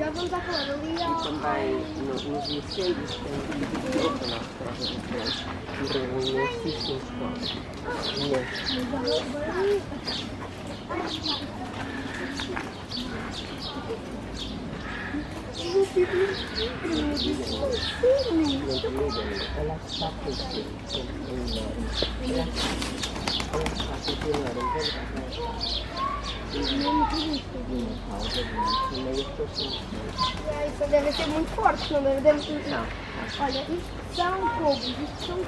Já vamos à ali E ao... também no- nos incêndios tem grupo na prova de trás. Morreram imensíssimos povos. Imensos. Ela está a crescer sempre enorme. Ela ela está a isso deve ser muito forte, não deve ser. Não. Olha, isso são cobos, isso são